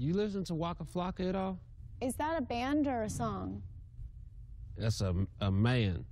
You listen to Waka Flocka at all? Is that a band or a song? That's a, a man.